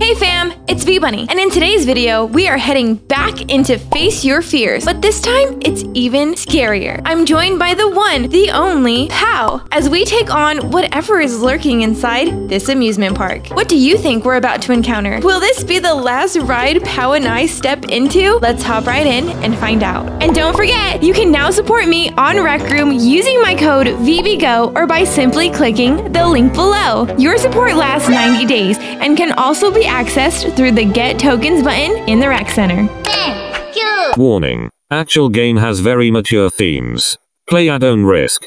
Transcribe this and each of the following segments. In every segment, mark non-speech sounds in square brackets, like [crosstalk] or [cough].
Hey fam, it's VBunny, and in today's video, we are heading back into Face Your Fears, but this time it's even scarier. I'm joined by the one, the only, Pow, as we take on whatever is lurking inside this amusement park. What do you think we're about to encounter? Will this be the last ride Pow and I step into? Let's hop right in and find out. And don't forget, you can now support me on Rec Room using my code VBGO or by simply clicking the link below. Your support lasts 90 days and can also be accessed through the Get Tokens button in the Rec Center. Warning. Actual game has very mature themes. Play at own risk.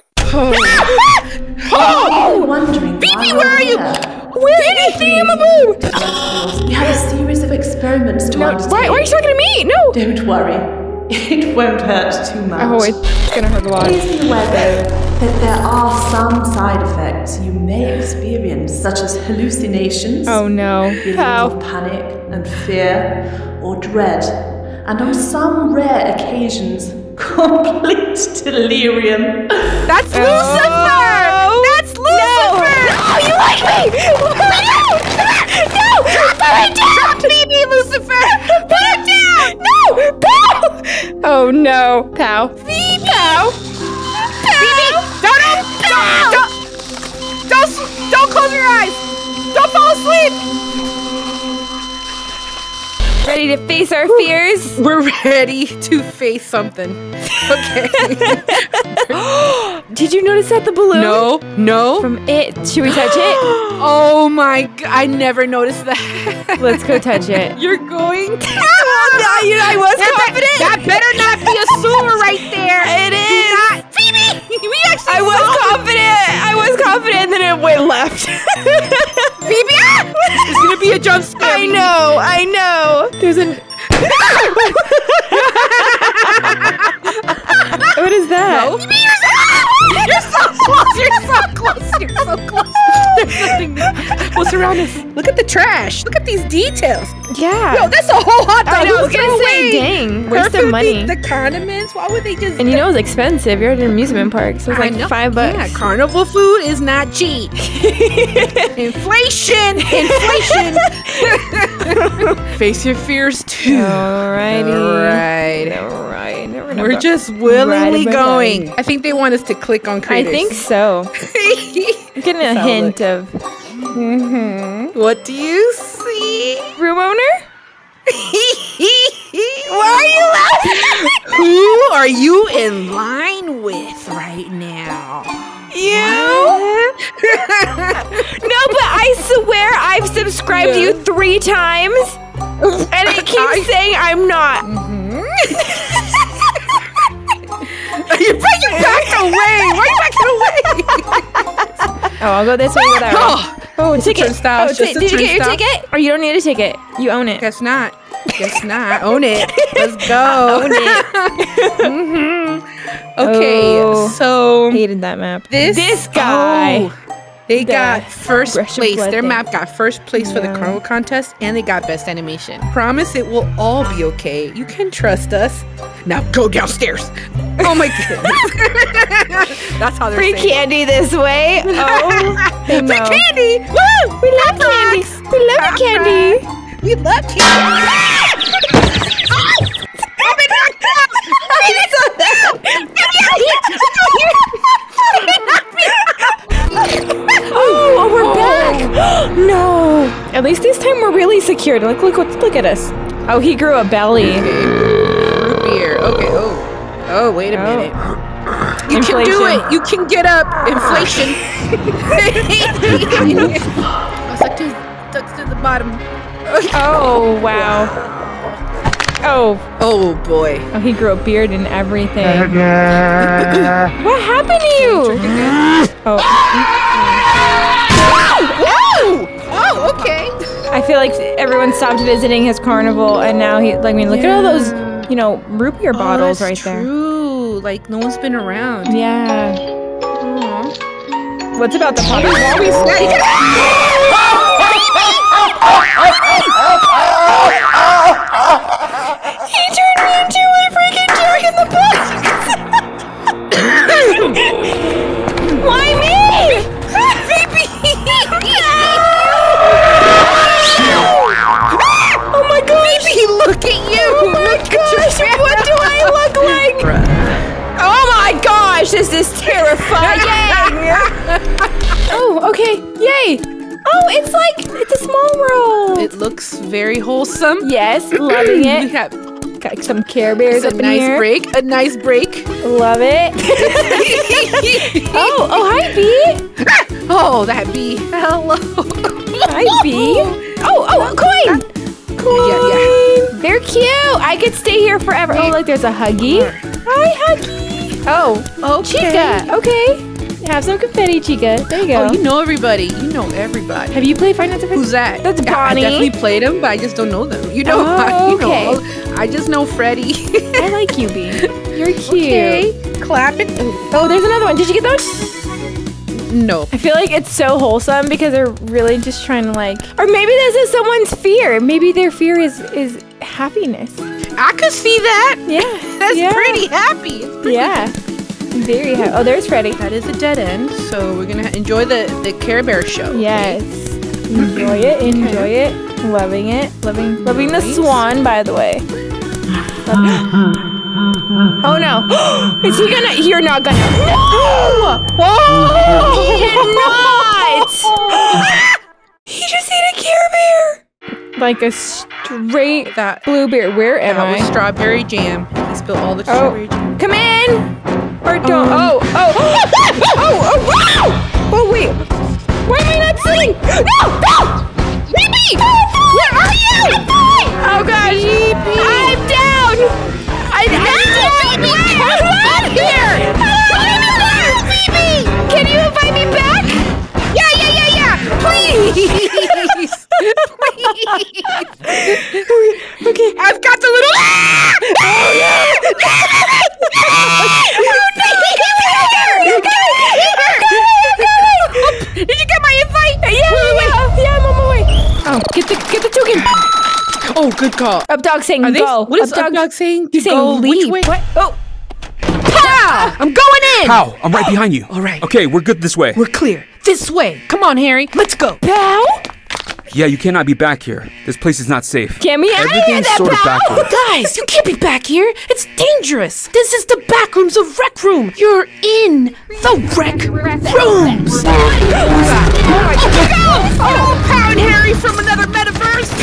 wondering Phoebe, where are you? Where did you We have a series of experiments to undertake. Why, why are you talking to me? No. Don't worry. [laughs] It won't hurt too much. Oh, it's gonna hurt a lot. Please be aware, though, that there are some side effects you may experience, such as hallucinations, Oh no. feelings How? of panic and fear, or dread, and on some rare occasions, [laughs] complete delirium. That's Lucifer! Oh. That's Lucifer! No, you like me! No! No! Drop it down! Drop me, Lucifer! Put it down! No! Pow! Oh no. Pow. Phoebe! Pow! Phoebe! Don't, don't, don't, don't, s- don't close your eyes! Don't fall asleep! Ready to face our fears? We're ready to face something. Okay. [gasps] [gasps] Did you notice that the balloon? no, no. From it. Should we touch it? [gasps] Oh my god, I never noticed that. [laughs] Let's go touch it. You're going to. [laughs] I was confident. That better not be a sewer right there. It is. Phoebe, we actually I was confident. I was confident, and then it went left. [laughs] Phoebe, ah! It's gonna be a jump scare. I know. I know. There's an. what is that? No. Phoebe, you're so, you're so close. You're so close. You're so close. [laughs] What's around us? Look at the trash. Look at these details. Yeah. Yo, that's a whole hot dog. I know. I was gonna say, dang. Where's the money? The, the condiments. Why would they just? and you know it's expensive. You're at an amusement park, so it's like five bucks. Yeah, carnival food is not cheap. [laughs] Inflation! Inflation! [laughs] Face your fears too. Alrighty. Alright. Alright. We're, We're just willingly Right, going. I think they want us to click on I think so. I'm getting a Solid. hint of mm-hmm. what do you see? room owner. [laughs] Why are you laughing? [laughs] Who are you in line with right now? You? [laughs] No, but I swear I've subscribed to you three times, and it keeps saying I'm not. you you backed away. Why you backing away? Oh, I'll go this way without. [laughs] Oh, Oh, It's a ticket. turnstile, Oh, it's ti- just a did you get your ticket? Or you don't need a ticket. You own it. guess not. Guess not. Own it. Let's go. [laughs] Own it. Mm-hmm. Okay, Oh. so Hated that map. this This guy. oh, they The got first place. Their thing. map got first place for the Yeah. carnival contest, and they got best animation. Promise it will all be okay. You can trust us. Now go downstairs. Oh my [laughs] goodness. That's how they're Free saying. candy this way. [laughs] Oh, Free candy. Woo! We love candy. We love candy. We love candy. [laughs] Oh, Oh, we're oh. back. [gasps] no. At least this time we're really secured. Look, look, look, look at us. Oh, he grew a belly. Root beer. Okay. Oh. Oh, wait a Oh. minute. You can do it. You can get up. Inflation. [laughs] oh, stuck to, stuck to the bottom. Oh, wow. Oh, Oh boy. oh, he grew a beard and everything. [laughs] what happened to you? [laughs] Oh, Oh, okay. I feel like everyone stopped visiting his carnival, and now he, like, I mean, look at all those, you know, root beer oh, bottles oh, right that's there. True. Like no one's been around. Yeah. Aw. What's about the poppy? Always yeah, you gotta- [laughs] He turned me into This is terrifying! [laughs] oh, okay. Yay! Oh, it's like, it's a small world. It looks very wholesome. Yes, loving it. [clears throat] Got, got some Care Bears up a in nice here. break. A nice break. Love it. [laughs] oh, oh, hi, Bee. [laughs] oh, that Bee. Hello. hi, Bee. Oh, oh, coin. Coin. Yeah, yeah. They're cute. I could stay here forever. Oh, look, there's a Huggy. Hi, Huggy. Oh, Chica. Okay. Have some confetti, Chica. There you go. Oh, you know everybody. You know everybody. Have you played Five Nights at Who's that? That's Bonnie. I definitely played them, but I just don't know them. You know, [laughs] Oh, I, you know okay. all- I just know Freddy. [laughs] I like you, B. You're cute. okay, clap it. Oh, there's another one. Did you get those? No. I feel like it's so wholesome because they're really just trying to like, or maybe this is someone's fear. Maybe their fear is is happiness. I could see that. Yeah, [laughs] That's yeah. pretty happy. Pretty Yeah, very happy. Oh, there's Freddy. That is a dead end, so we're gonna enjoy the the Care Bear show. okay? Yes, enjoy it, enjoy it, loving it, loving loving the swan. By the way. [gasps] oh no! [gasps] is he gonna? You're not gonna. [gasps] No! Oh, you're not! [laughs] he just ate a Care Bear. Like a straight That blue bear. Where am that I? was strawberry jam. He spilled all the Oh. strawberry jam. Come in! Or don't. Um, oh, oh. [gasps] oh. oh, oh, wow! Oh, wait. Why am I not sitting? No, no! Baby! Where are you? Oh, gosh. I'm down! I, I'm down! Come on here! Can you invite me back? Yeah, yeah, yeah, yeah! Please! [laughs] [laughs] okay. I've got the little. oh, Did you get my invite? Yeah, yeah, yeah. I'm on my way. Oh, get the get the token. Oh, good call. Up dog saying Are they, go. what is Up Updog saying? He's To saying go leave. Which way? What? Oh, Ah, I'm going in. How? I'm right behind you. All right. Okay, we're good this way. We're clear. This way. Come on, Harry. Let's go. pow! Yeah, you cannot be back here. This place is not safe. Get me out of here, Everything's that sort of pow! backwards. Oh, guys, you can't be back here. It's dangerous. This is the back rooms of Rec Room. You're in the Rec Rooms. [laughs] Oh, Pow and Harry from another metaverse. [laughs]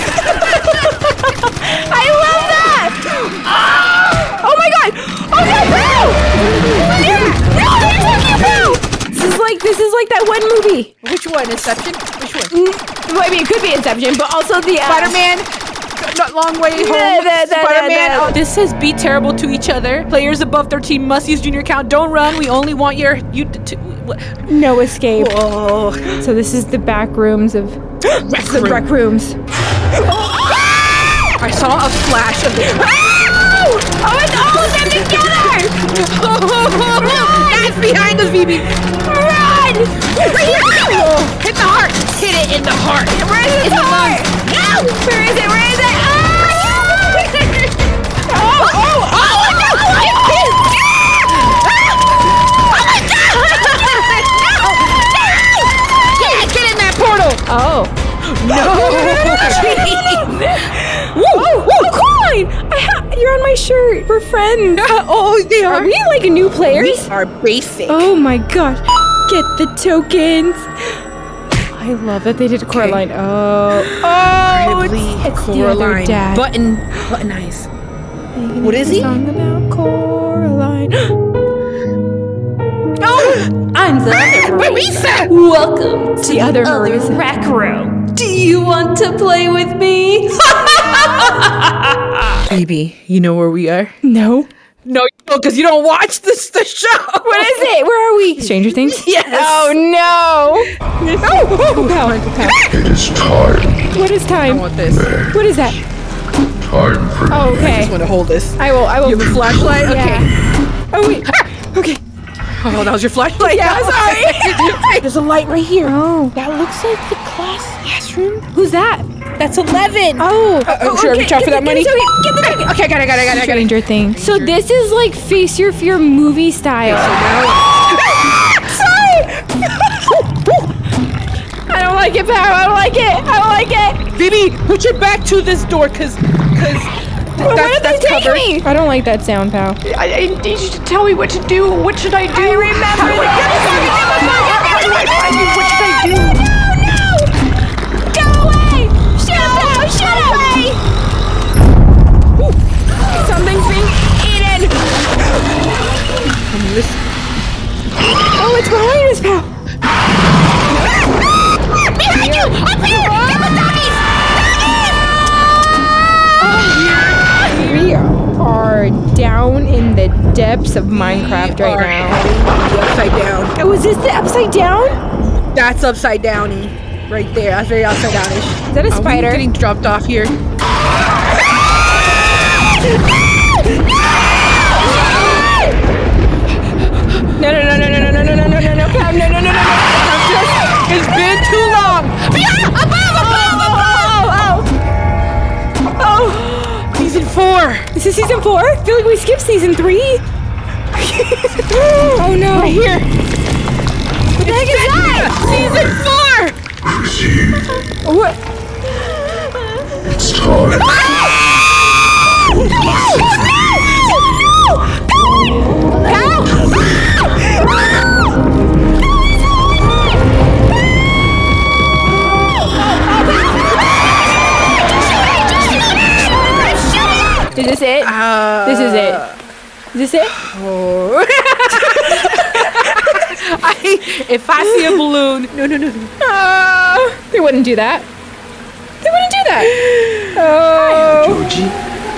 I love like this is like that one movie. Which one? Inception? Which one? Well, I mean, it could be Inception, but also the uh, Spider-Man. Not long way home. the- the- the- Spider-Man. Oh, this says be terrible to each other. Players above 13 must use junior count. Don't run. We only want your you No escape. Whoa. So this is the back rooms of [gasps] Rec the room. rec rooms. [gasps] I saw a flash of it. [laughs] Oh, it's all of them together! [laughs] That's behind us, BB. Hit the heart. Hit it in the heart. Where is it? In the heart? No! Where is it? Where is it? Ah! Oh! Oh! Oh! no! In that portal. Oh! No. Whoa! Whoa! Coin! You're on my shirt. We're friends. oh, they Are are. we like new players? We are basic. Oh my gosh! Get the tokens. I love that they did Coraline. Oh, oh! It's, Incredibly it's the other dad. Button. Button eyes. Singing what is he? Song about Coraline. [gasps] oh, I'm the other ah, Marisa! Welcome to The other other Marisa. rec room. Do you want to play with me? [laughs] Baby, you know where we are? no. No, because you don't watch this the show. What is it? Where are we? Stranger Things? Yes. Oh no! Oh, oh, pow, pow. It's time. What is I time? want this. What is that? Time for Oh, okay. I just want to hold this. I will. I will. You have a flashlight? Okay. Oh wait. Ah! Okay. Oh, that was your flashlight? Yeah, sorry. [laughs] There's a light right here. Oh, That looks like the class classroom. who's that? That's 11. Oh, oh, should I reach out for that money? Get the, get the, get the, Okay, got it, got it, got it, got it. Stranger Things. So this is like Face Your Fear movie style. [laughs] [laughs] I don't like it, Pow. I don't like it. I don't like it. Baby, put your back to this door, cause, cause Where that's, that's covered. me? I don't like that sound, Pow. I, I need you to tell me what to do. What should I do? I remember How do I that. get this? How do I find you? What should I do? Something's being eaten! Oh, it's behind us, pal! Behind you! Up here! Get the zombies! Zombies! We are down in the depths of Minecraft we right now. Upside down. Oh, is this the upside down? That's upside downy. Right there. That's very upside downish. Is that a spider? getting dropped off here. It's been too long. Above, above, Oh, oh, oh, oh. oh. oh. Season four. Is This season four? I feel like we skipped season three. [laughs] oh no. Right here. What the heck is that? Season four. Proceed. What? It's time. Is this it? Uh, this is it. Is this it? [laughs] I, if I see a balloon, no, no, no. Uh, they wouldn't do that. They wouldn't do that. Oh. Georgie,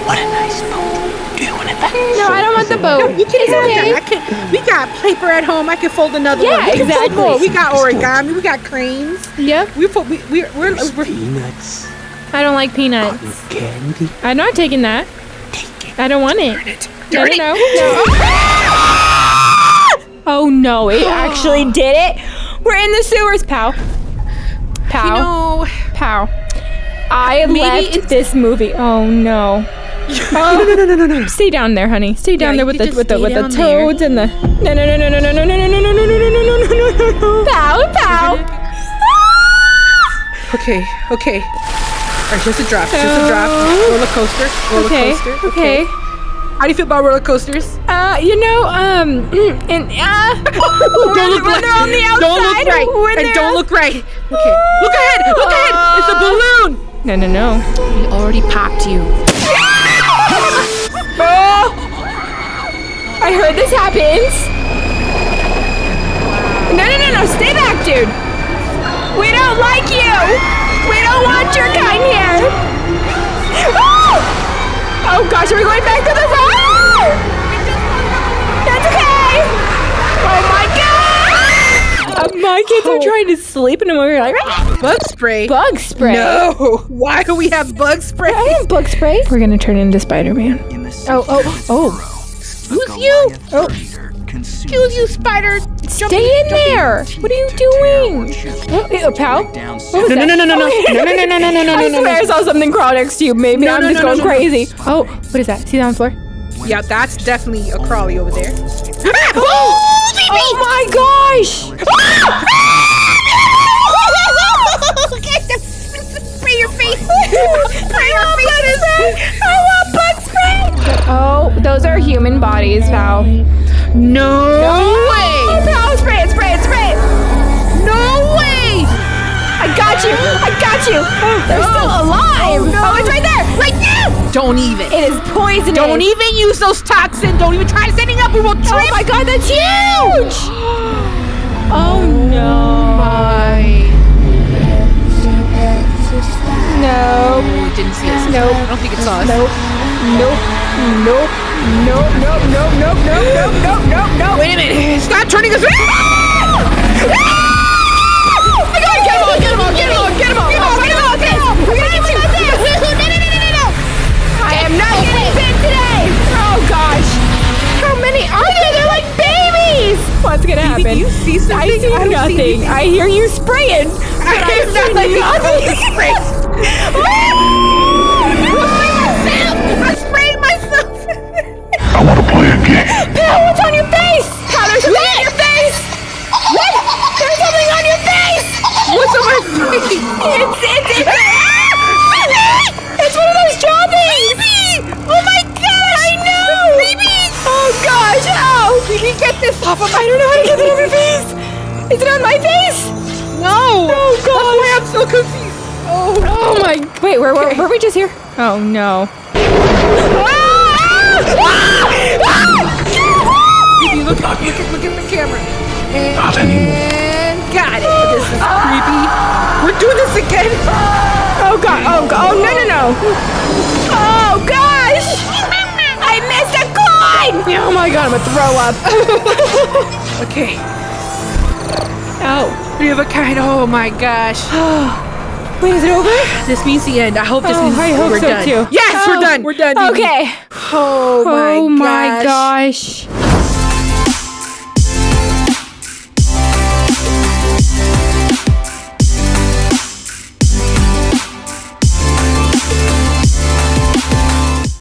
what a nice boat. Do you want it back? No, I don't want the boat. You can it's have okay. that. I can, we got paper at home. I can fold another Yeah, one. We can fold exactly. more. We got origami. We got cranes. Yep. We put. We, we, we're, There's we're, peanuts, I don't like peanuts. cotton candy. I'm not taking that. I don't want it. it. No, no, no. no. Oh no, it actually did it. We're in the sewers, pow. Pow. You know, pow. I left this movie. Oh no. no, no, no, no, no, no. Stay down there, honey. Stay down Yeah, there with the with the with the down there. toads and the no no no no no no no no no no no no no no no no no no no pow pow. Okay, okay. Right, just a drop. Just a drop. Roller coaster. Roller Okay, coaster. okay. okay. How do you feel about roller coasters? Uh, you know, um, [clears throat] and uh, [laughs] don't look left. the outside, Don't look right. And they're- don't look right. Okay. Look ahead. Look ahead. It's a balloon. No, no, no. We already popped you. [laughs] Oh! I heard this happens. No, no, no, no. Stay back, dude. We don't like you. We don't want your kind here. Oh! Oh gosh, are we going back to the road? That's okay. Oh my god. Uh, my kids are trying to sleep, and we're like, "Ah, Bug spray. bug spray. No. Why do we have bug spray? I have bug spray. We're gonna turn into Spider-Man. In Oh, oh, oh. Who's you. Oh. Excuse you, spider. Stay in there! What are you doing? Oh, pal? What was No, no, that? no, no, no, no. Oh, [laughs] No, no, no, no, no, no, no, I no, swear no. I saw something crawl next to you. Maybe No, I'm no, just no, going no, no. crazy. Oh, what is that? See that on the floor? Yeah, that's definitely a crawly over there. [laughs] Oh, oh, [laughs] oh my gosh! Spray your face. Spray your face! I want bug spray! Oh, those are human bodies, pal. No, Oh, way. pal, spray it, spray it, spray it! No way. I got you! I got you! They're still oh, alive! Oh, no! it's right there! Right there! Don't even. It is poisonous! Don't even use those toxins. Don't even try setting up. We will Oh my god, that's huge! [gasps] Oh no. My. No. Oh, it didn't see us. Nope. I don't think it saw us. Nope. Nope. Nope. Nope. Nope. Nope. Nope. Nope. Nope. Nope. Nope. Nope. Wait a minute. Stop turning us. Ah! I gotta get him all. Get him all. Get him all. Get him all. Get him all. Get him all. Get him all. We're gonna get you. No, no, no, no, no. I am not getting bit today. Oh gosh. How many are there? They're like babies. What's gonna happen? do you see something? I see I see nothing. anything. I hear you spraying. but I [laughs] I am see not letting nothing. Bill, what's on your face? How there's something on your face? What? There's something on your face! What's on my face? It's it's it's It's one of those things! Oh my gosh! I know! Baby! Oh gosh! Oh, we can get this off of. I don't know how to get it off your face! Is it on my face? No. Oh That's why! I'm so confused. Oh. Oh my wait, were, were, were we just here? Oh no. Phoebe, [laughs] ah! ah! ah! Look at look at look at the camera. And, Not anymore. and got it. This is creepy. We're doing this again. Oh god! Oh god! Oh no no no! Oh gosh! I missed a call! Oh, throw up. [laughs] Okay. Ow. Three of a kind. Oh my gosh. [sighs] Wait, is it over? This means the end. I hope this Oh, means I hope we're so done. too. Yes, we're Oh, done. We're done. Dee Dee. Okay. Oh my oh my gosh. gosh.